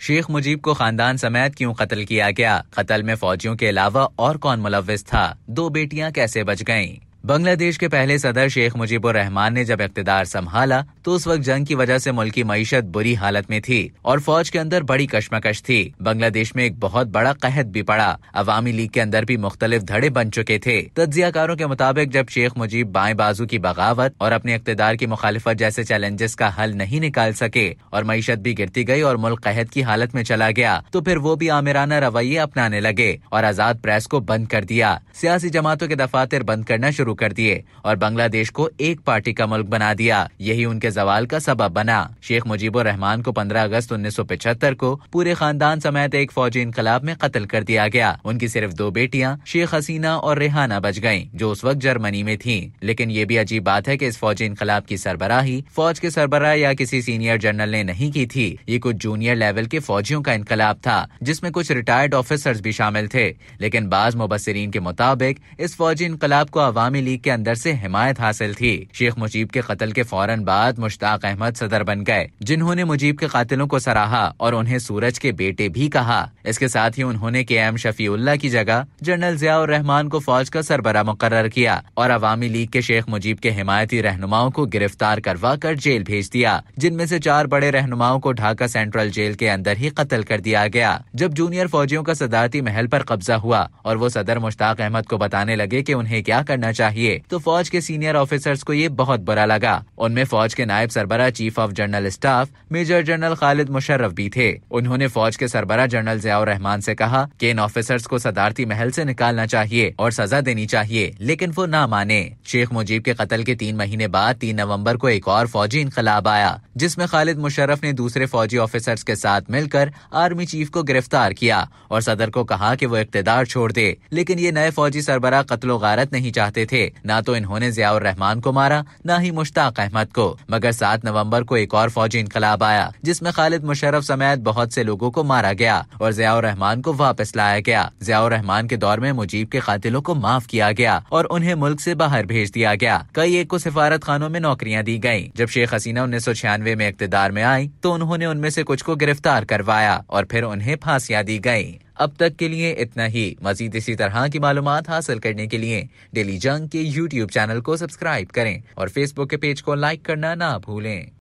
शेख मुजीब को खानदान समेत क्यों कत्ल किया गया? कत्ल में फौजियों के अलावा और कौन मुलविस था? दो बेटियाँ कैसे बच गईं? बांग्लादेश के पहले सदर शेख मुजीबुर रहमान ने जब इकतदार संभाला तो उस वक्त जंग की वजह से मुल्क की मीशत बुरी हालत में थी और फौज के अंदर बड़ी कश्मकश थी। बांग्लादेश में एक बहुत बड़ा कहत भी पड़ा। अवामी लीग के अंदर भी मुख्तलिफ़ धड़े बन चुके थे। तजियाकारों के मुताबिक, जब शेख मुजीब बाएँ बाजू की बगावत और अपने इकतदार की मुखालफत जैसे चैलेंजेस का हल नहीं निकाल सके और मीशत भी गिरती गई और मुल्क कहत की हालत में चला गया तो फिर वो भी आमिराना रवैये अपनाने लगे और आज़ाद प्रेस को बंद कर दिया। सियासी जमातों के दफातर बंद करना शुरू शुरू कर दिए और बांग्लादेश को एक पार्टी का मुल्क बना दिया। यही उनके जवाल का सबब बना। शेख मुजीबुर रहमान को 15 अगस्त 1975 को पूरे खानदान समेत एक फौजी इनकलाब में कत्ल कर दिया गया। उनकी सिर्फ़ दो बेटियाँ, शेख हसीना और रेहाना बच गई जो उस वक्त जर्मनी में थी। लेकिन ये भी अजीब बात है की इस फौजी इनकलाब की सरबराही फौज के सरबराह या किसी सीनियर जनरल ने नहीं की थी। ये कुछ जूनियर लेवल के फौजियों का इनकलाब था, जिसमें कुछ रिटायर्ड ऑफिसर्स भी शामिल थे। लेकिन बाज मुबसरीन के मुताबिक, इस फौजी इनकलाब को अवामी अवामी लीग के अंदर से हिमायत हासिल थी। शेख मुजीब के कत्ल के फ़ौरन बाद मुश्ताक अहमद सदर बन गए, जिन्होंने मुजीब के कातिलों को सराहा और उन्हें सूरज के बेटे भी कहा। इसके साथ ही उन्होंने के एम शफीउल्ला की जगह जनरल जियाउर रहमान को फौज का सरबरा मुकर किया और अवामी लीग के शेख मुजीब के हिमायती रहनुमाओं को गिरफ़्तार करवा कर जेल भेज दिया, जिनमें से चार बड़े रहनुमाओं को ढाका सेंट्रल जेल के अंदर ही कत्ल कर दिया गया। जब जूनियर फौजियों का सदारती महल पर कब्जा हुआ और वो सदर मुश्ताक अहमद को बताने लगे कि उन्हें क्या करना चाहिए चाहिए। तो फौज के सीनियर ऑफिसर्स को ये बहुत बुरा लगा। उनमें फौज के नायब सरबरा chief of general staff, major general Khalid Musharraf भी थे। उन्होंने फौज के सरबरा जनरल जयाउर रहमान से कहा कि इन ऑफिसर्स को सदारती महल से निकालना चाहिए और सजा देनी चाहिए, लेकिन वो ना माने। शेख मुजीब के कत्ल के तीन महीने बाद तीन नवंबर को एक और फौजी इनकलाब आया, जिसमें खालिद मुशर्रफ ने दूसरे फौजी ऑफिसर्स के साथ मिलकर आर्मी चीफ को गिरफ़्तार किया और सदर को कहा कि वो इकतदार छोड़ दे, लेकिन ये नए फौजी सरबरा कत्लो गारत नहीं चाहते थे। न तो इन्होंने जियाउर रहमान को मारा, न ही मुश्ताक अहमद को। मगर सात नवंबर को एक और फौजी इनकलाब आया, जिसमें खालिद मुशर्रफ समेत बहुत से लोगों को मारा गया और जियाउर रहमान को वापस लाया गया। जियाउर रहमान के दौर में मुजीब के कातिलों को माफ़ किया गया और उन्हें मुल्क से बाहर भेज दिया गया। कई एक को सिफारत खानों में नौकरियाँ दी गई जब शेख हसीना उन्नीस सौ छियानवे में इकतदार में आई तो उन्होंने उनमें से कुछ को गिरफ़्तार करवाया और फिर उन्हें फांसियाँ दी गई अब तक के लिए इतना ही। मजीद इसी तरह की मालूम हासिल करने के लिए डेली जंग के यूट्यूब चैनल को सब्सक्राइब करें और फेसबुक के पेज को लाइक करना ना भूलें।